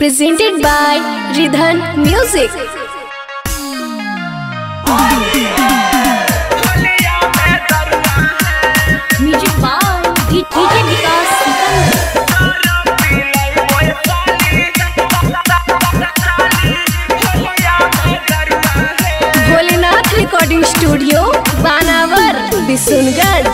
Presented by Ridhan music Bholenath recording studio Banawar Visunagar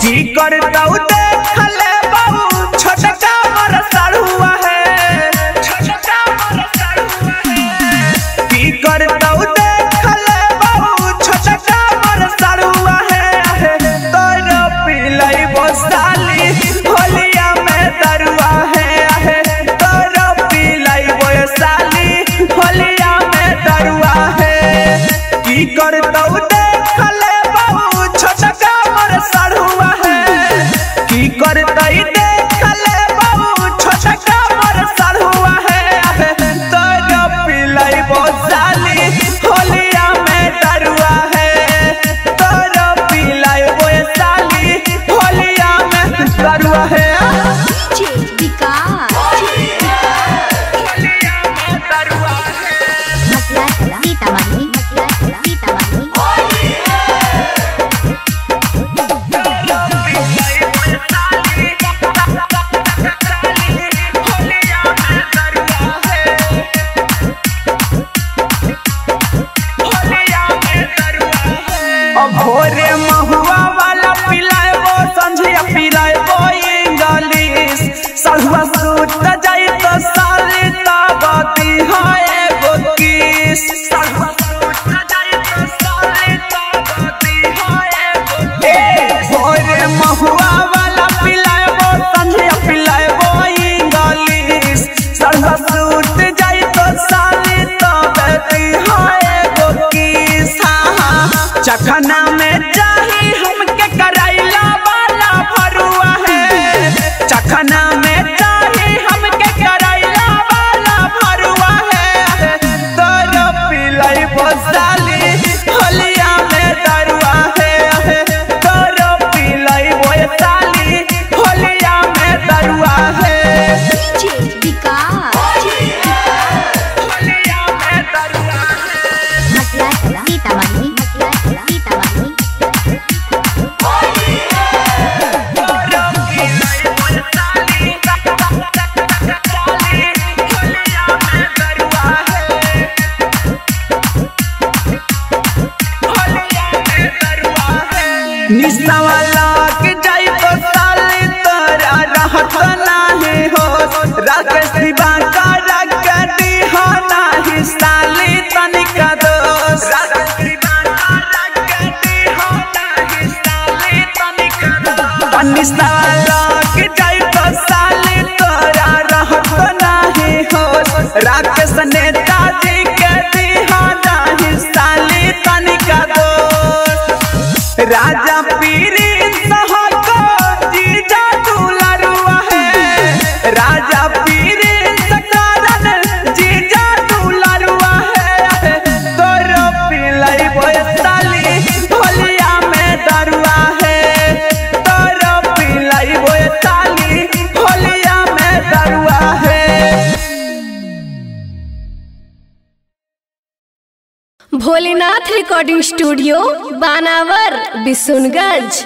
Bhore महुआ चखना में चाहिए हमके कराइला वाला भरुआ है। चखना में निस्तावाला के जाई तो साले तोरा रहत ना है। हो राकेश दीवा का रखा दी हो ना है साले तनिका दो राकेश दीवा का रखा दी हो ना है साले तनिका दो निस्तावाला के जाई तो साले तोरा राजा भोलेनाथ रिकॉर्डिंग स्टूडियो बानावर बिशुनगंज